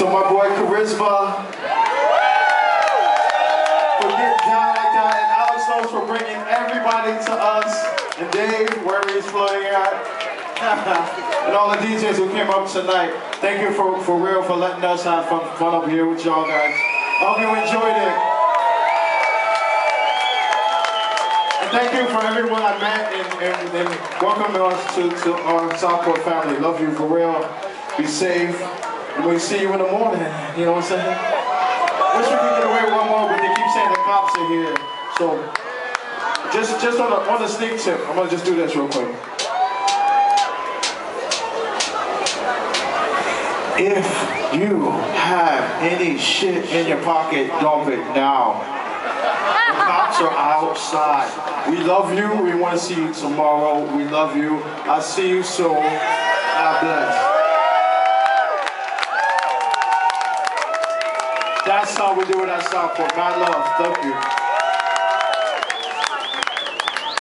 So my boy Karizma for getting down like that, and Alex Rose for bringing everybody to us, and Dave, wherever he's floating at, and all the DJs who came up tonight. Thank you for, for real for letting us have fun, fun up here with y'all guys. I hope you enjoyed it. And thank you for everyone I met and, and, and welcome us to, to our Southport family. Love you for real. Be safe. We'll see you in the morning. You know what I'm saying? Wish we could get away one more, but they keep saying the cops are here. So just just on a on a sneak tip, I'm gonna just do this real quick. If you have any shit in your pocket, dump it now. The cops are outside. We love you. We want to see you tomorrow. We love you. I'll see you soon. God bless. That's how we do it at Southport. my love. Thank you.